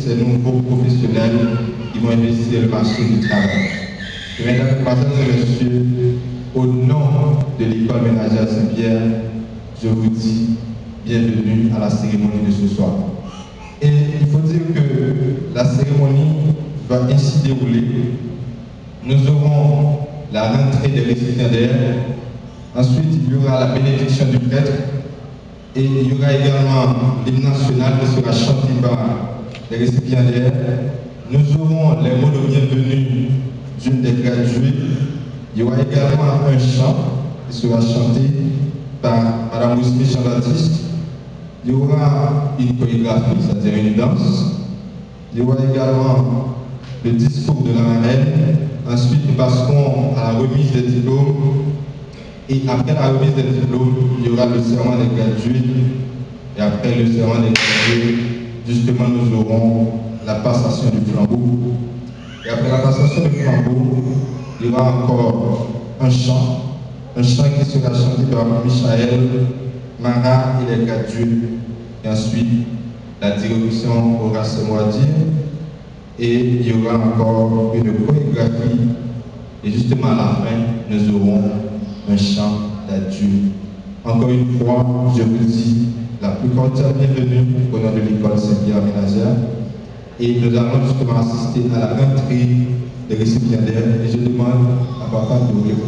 ces nouveaux professionnels qui vont investir le marché du travail. Mesdames, et messieurs, au nom de l'école ménagère Saint-Pierre, je vous dis bienvenue à la cérémonie de ce soir. Et il faut dire que la cérémonie va ainsi dérouler. Nous aurons la rentrée des récipiendaires. Ensuite, il y aura la bénédiction du prêtre. Et il y aura également l'hymne national qui sera chanté par les récipiendaires. Nous aurons les mots de bienvenue d'une des graduées. Il y aura également un chant qui sera chanté par Mme Ousmi Jean-Baptiste. Il y aura une chorégraphie, c'est-à-dire une danse. Il y aura également le discours de la marraine. Ensuite, nous passerons à la remise des diplômes. Et après la remise des diplômes, il y aura le serment des gradués. Et après le serment des gradués, justement, nous aurons la passation du flambeau. Et après la passation du flambeau, il y aura encore un chant, un chant qui sera chanté par Michael, Mara et les gradués. Et ensuite, la direction aura ce mot à et il y aura encore une chorégraphie. Et justement à la fin, nous aurons un chant d'adieu. Encore une fois, je vous dis la plus cordiale bienvenue au nom de l'école Saint-Pierre Ménagère. Et nous allons justement assister à la rentrée des récipiendaires. Et je demande à papa de vous répondre.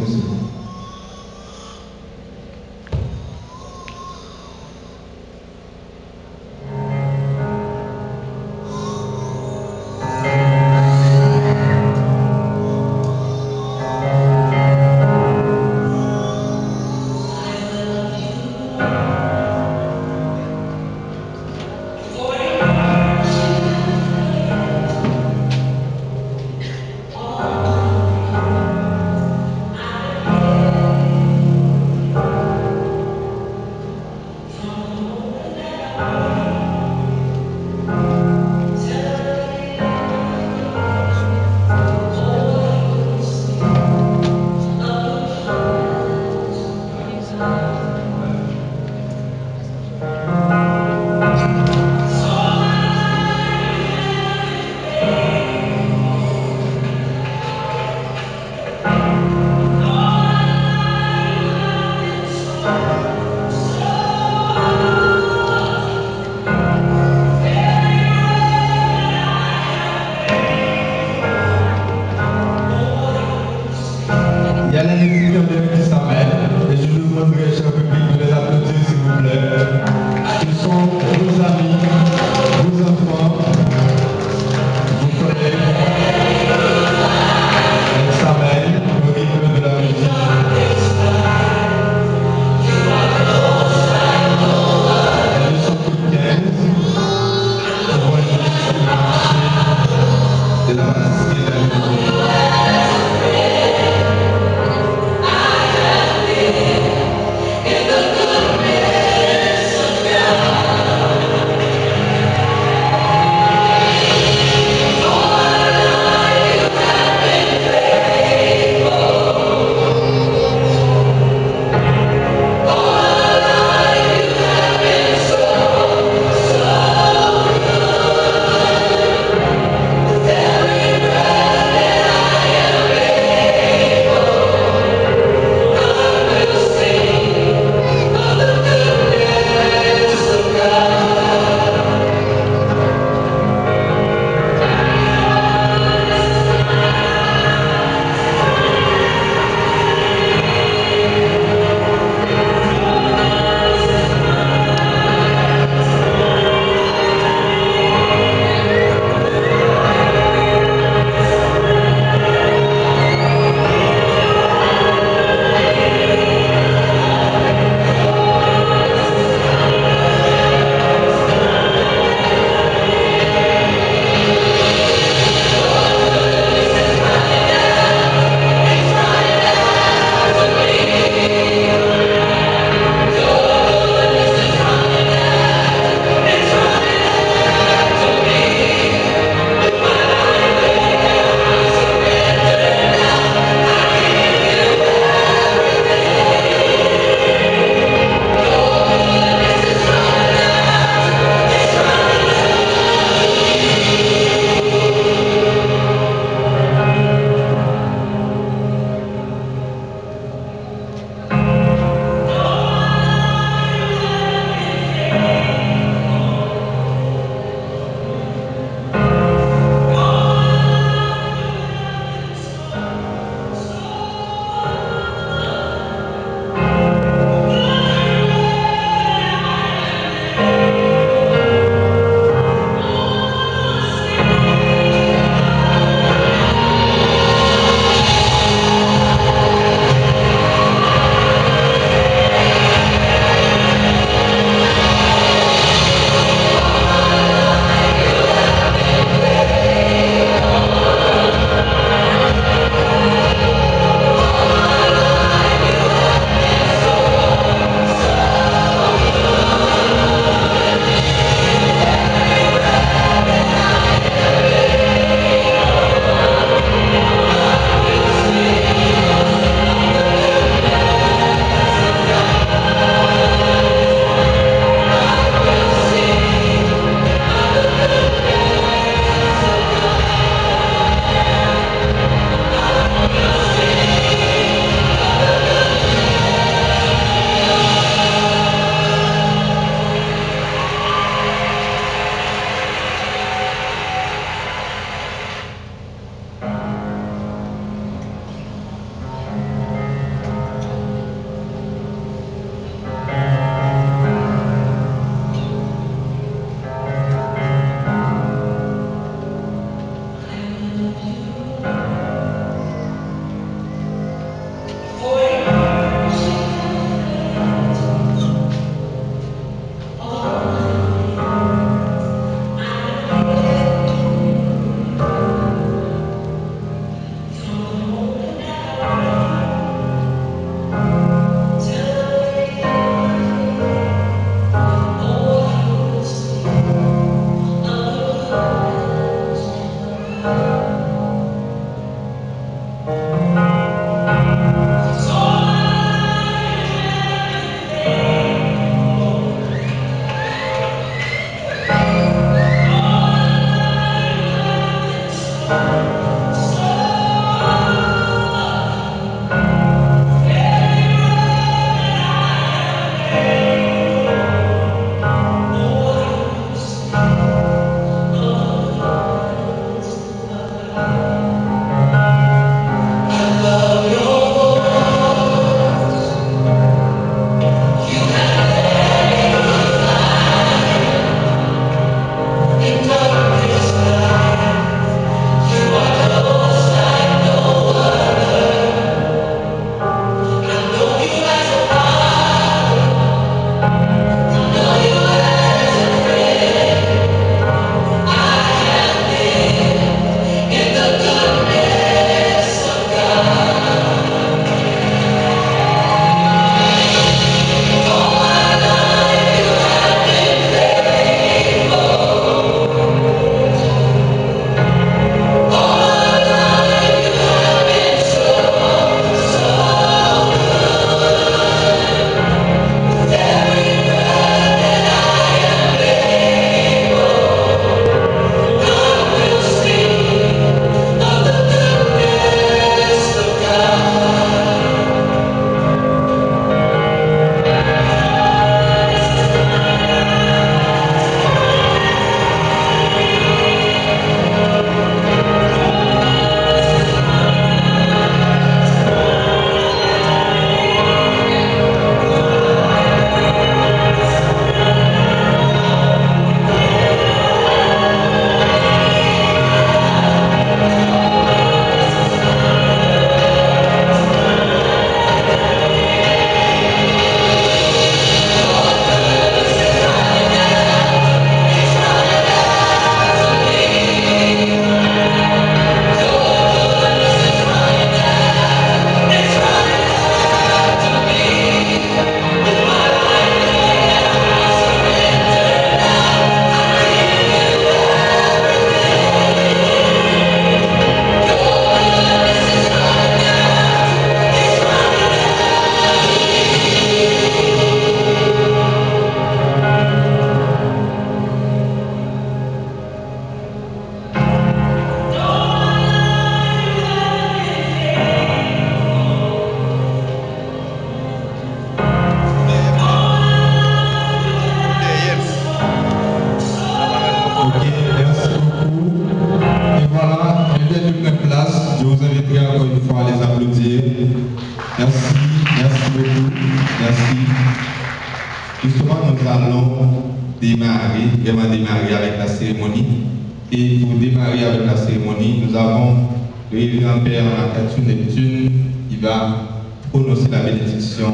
Akatou Neptune qui va prononcer la bénédiction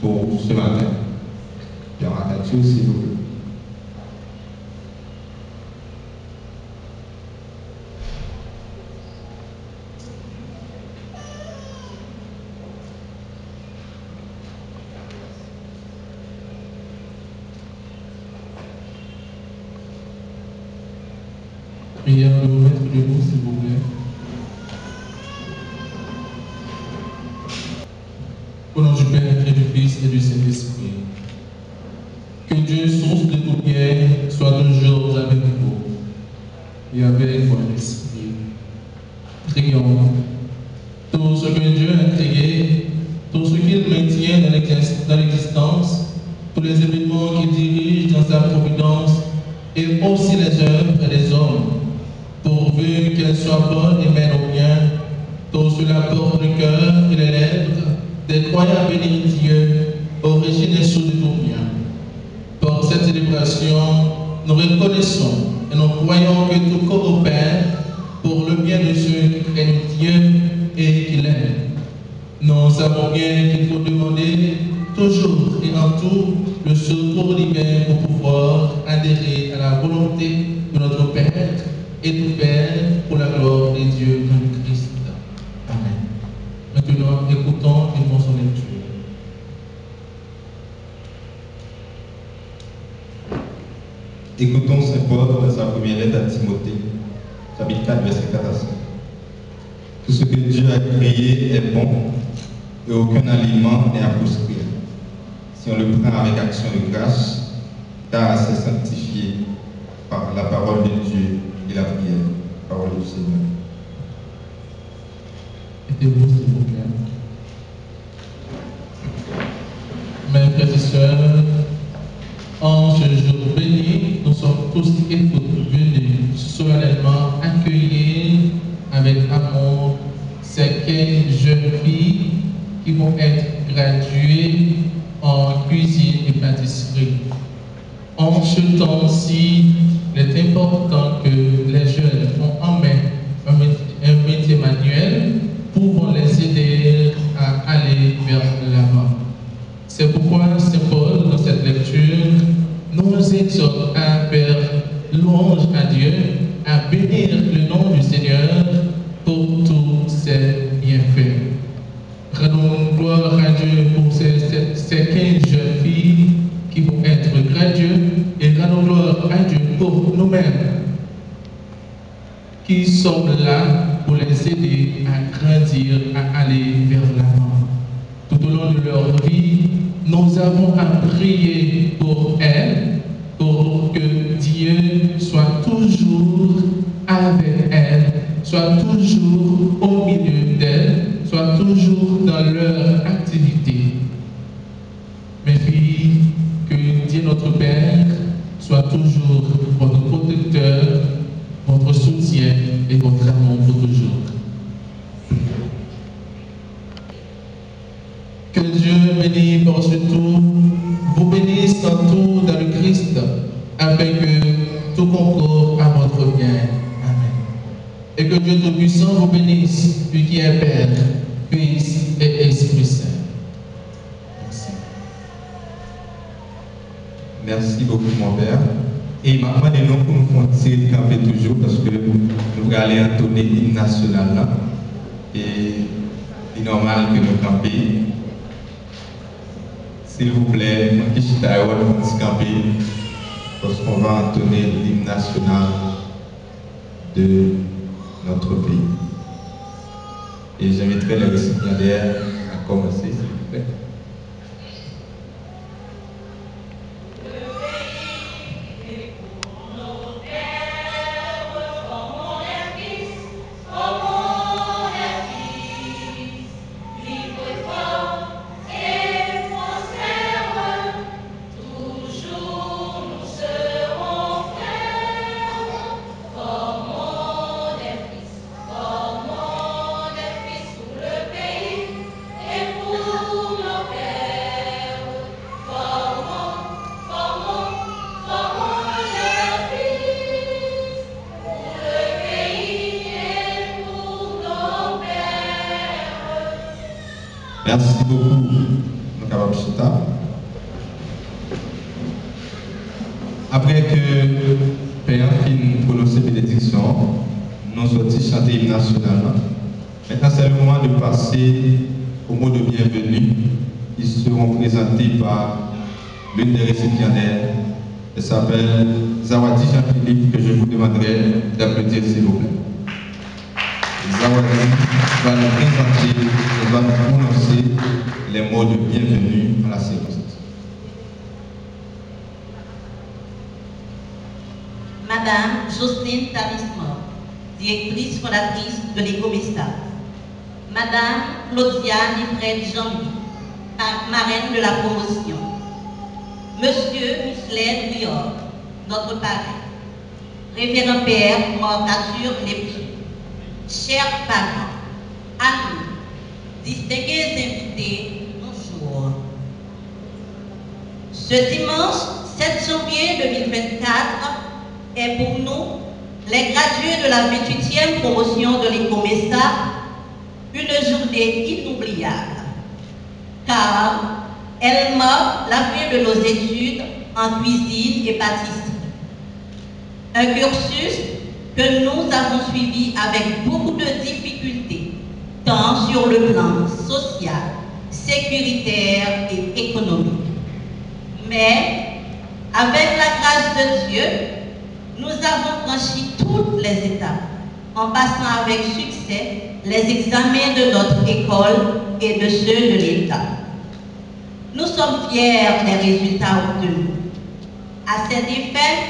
pour ce matin. Père Akatou, s'il vous plaît. Prière de vous mettre debout, s'il vous plaît. Au nom du Père du Saint-Esprit, que Dieu, source de tout bien, soit toujours avec vous et avec votre esprit. Prions. Tout ce que Dieu a créé, tout ce qu'il maintient dans l'existence, tous les événements qu'il dirige dans sa providence, et aussi les œuvres des hommes, pourvu qu'elles soient bonnes et mènent au bien. Tout cela porte le cœur et les lèvres des croyants bénis Dieu, origine et source de tout bien. Pour cette célébration, nous reconnaissons et nous croyons que tout coopère pour le bien de ceux qui craignent Dieu et qui l'aiment. Nous savons bien qu'il faut demander toujours et en tout le secours divin pour pouvoir adhérer à la volonté de notre Père et tout faire pour la gloire de Dieu dans le Christ. Amen. Maintenant, écoutons et pensons lecture. Écoutons Saint Paul dans sa première lettre à Timothée, chapitre 4, verset 4 à 5. Tout ce que Dieu a créé est bon et aucun aliment n'est à proscrire si on le prend avec action de grâce, car c'est sanctifié par la parole de Dieu et la prière, parole du Seigneur. Mettez-vous, s'il vous plaît. Mes frères et sœurs, en ce jour béni, sommes tous et toutes venus solennellement accueillir avec amour ces quinze jeunes filles qui vont être graduées en cuisine et pâtisserie. En ce temps-ci, il est important que les jeunes ont en main un métier, manuel pouvant les aider à aller vers l'avant. C'est pourquoi Saint Paul, dans cette lecture, nous exhorte à faire louange à Dieu, à bénir le nom du Seigneur pour tous ses bienfaits. Rendons gloire à Dieu pour ces 15 jeunes filles qui vont être graduées et rendons gloire à Dieu pour nous-mêmes qui sommes là pour les aider à grandir, à aller vers l'avant. Tout au long de leur vie, nous avons à prier pour elles, pour que Dieu soit toujours avec elles, soit toujours au milieu d'elles, soit toujours dans leur activité. Mes filles, que Dieu notre Père soit toujours Dieu Tout-Puissant vous bénisse, lui qui est Père, Fils et Esprit Saint. Merci. Merci beaucoup, mon père. Et maintenant, nous pour nous continuer de camper toujours parce que nous allons entonner l'hymne national. Et il est normal que nous campions. S'il vous plaît, qui suis à nous camper parce qu'on va entonner l'hymne national de notre pays. Et j'inviterai les récipiendaires à commencer, Merci beaucoup, nous capables Après que Père fin prononcer bénédiction, nous sommes chanter l'hymne. Maintenant, c'est le moment de passer au mot de bienvenue. Ils seront présentés par l'une des récipiendaires. Elle s'appelle Zawadi Jean-Philippe, que je vous demanderai d'applaudir, s'il vous plaît. Va nous présenter et va nous prononcer les mots de bienvenue à la séance. Madame Jocelyne Talisman, directrice fondatrice de l'Écomesta. Madame Claudia Nifred Jean-Louis, marraine de la promotion. Monsieur Michelet Rior, notre parrain. Révérend Père Morgature Lepchou. Chers parents, amis, distingués invités, bonjour. Ce dimanche 7 janvier 2024 est pour nous, les gradués de la 28e promotion de l'ECOMESA, une journée inoubliable, car elle marque la fin de nos études en cuisine et pâtisserie. Un cursus que nous avons suivi avec beaucoup de difficultés, sur le plan social, sécuritaire et économique. Mais, avec la grâce de Dieu, nous avons franchi toutes les étapes en passant avec succès les examens de notre école et de ceux de l'État. Nous sommes fiers des résultats obtenus. À cet effet,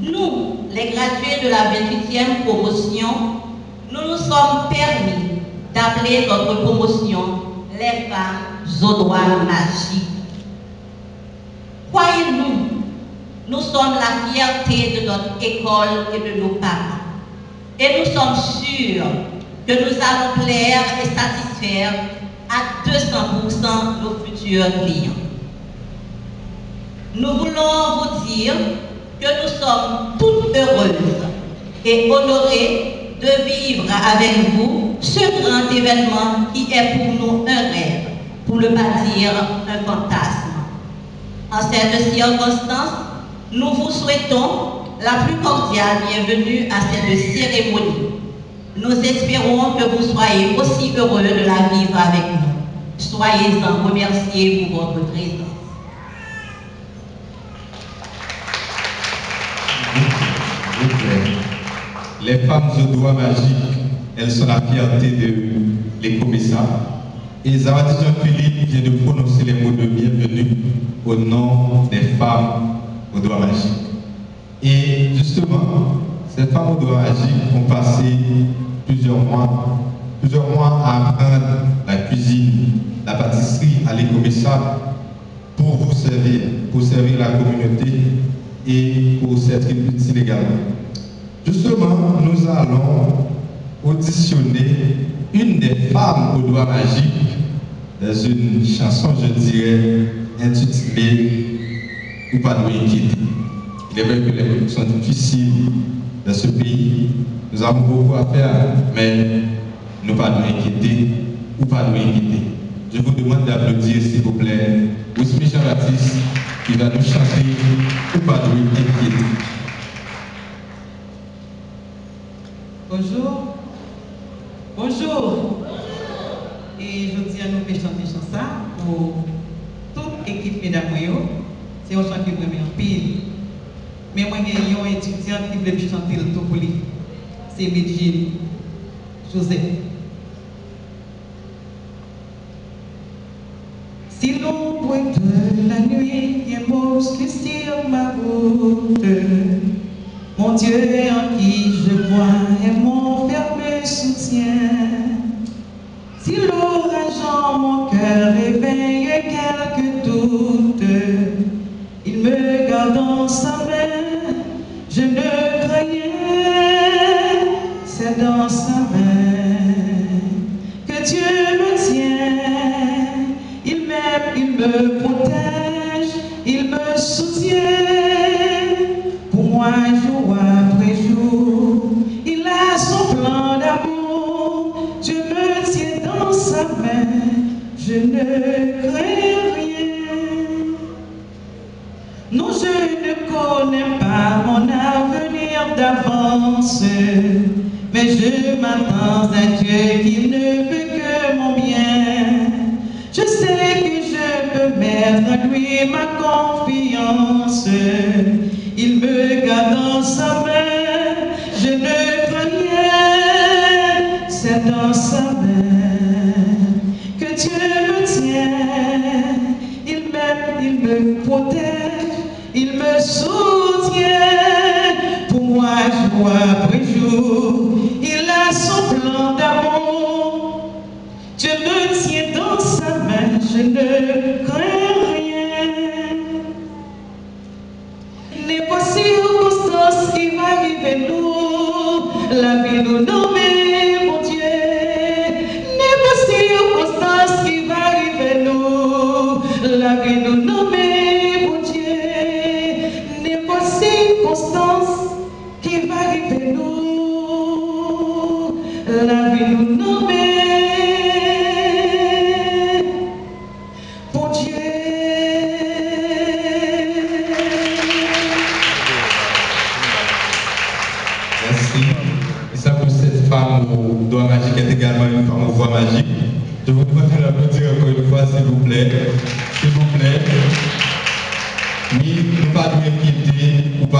nous, les gradués de la 28e promotion, nous nous sommes permis d'appeler notre promotion les femmes aux doigts magiques. Croyez-nous, nous sommes la fierté de notre école et de nos parents. Et nous sommes sûrs que nous allons plaire et satisfaire à 200% nos futurs clients. Nous voulons vous dire que nous sommes toutes heureuses et honorées de vivre avec vous ce grand événement qui est pour nous un rêve, pour ne pas dire un fantasme. En cette circonstance, nous vous souhaitons la plus cordiale bienvenue à cette cérémonie. Nous espérons que vous soyez aussi heureux de la vivre avec nous. Soyez-en remerciés pour votre présence. Les femmes aux doigts magiques, elles sont la fierté de l'écoméssa. Et Zawadi Jean-Philippe vient de prononcer les mots de bienvenue au nom des femmes aux doigts magiques. Et justement, ces femmes aux doigts magiques ont passé plusieurs mois, plusieurs mois à apprendre la cuisine, la pâtisserie à l'écoméssa pour vous servir, pour servir la communauté et pour s'être utile également. Justement, nous allons auditionner une des femmes aux doigts magiques dans une chanson, je dirais, intitulée Ou pas nous inquiéter. Il est vrai que les choses sont difficiles dans ce pays. Nous avons beaucoup à faire, mais ne pas nous inquiéter ou pas nous inquiéter. Je vous demande d'applaudir, s'il vous plaît, Ousmi Jean-Baptiste qui va nous chanter Ou pas nous inquiéter. Bonjour. Bonjour. Et je dis à nous faire chanter ça pour toute équipe mesdames C'est un chant qui me en pile. Mais moi, j'ai un étudiant qui veut chanter le tout. C'est Virginie Joseph. Si l'ombre de la nuit est sur ma route, Dieu en qui je crois est mon ferme soutien. Si l'orage en mon cœur réveille quelques doutes, il me garde dans sa main, d'avance, mais je m'attends à Dieu qui ne veut que mon bien. Je sais que je peux mettre à lui ma confiance. Il me garde dans sa main, je ne crains rien, c'est dans sa main que Dieu me tient. Il m'aime, il me protège, il me soutient. Jour après jour, il a son plan d'amour. Dieu me tient dans sa main, je ne crains rien. Les pas circonstances qui m'arrivent nous, la vie nous nomme,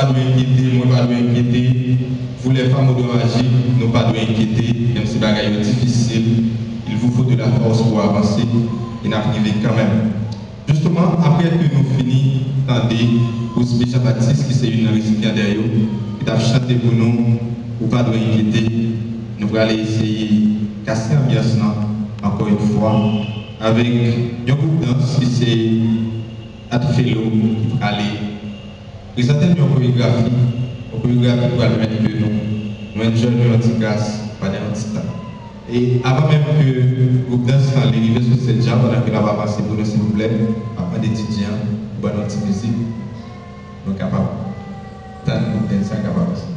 nous inquiéter, moi pas nous inquiéter. Vous les femmes magique, nous pas nous inquiéter, même si bagaille est difficile, il vous faut de la force pour avancer et n'arriver quand même. Justement, après que nous finissons, attendez, pour Bishop Baptiste, qui c'est une récipiendaire, qui a chanté pour nous, ou pas de inquiéter, nous allons essayer de casser l'ambiance encore une fois, avec un groupe danse qui c'est Adfelo, qui va aller présenter une chorégraphie, une chorégraphie pour aller mettre que nous, nous enjoyons notre grâce pendant notre temps. Et avant même que le groupe danse arrive sur cette jambe, pendant que nous va passer pour nous, s'il vous plaît, avant d'étudiants, bonne petite musique, nous sommes capables. Tant que nous sommes capables.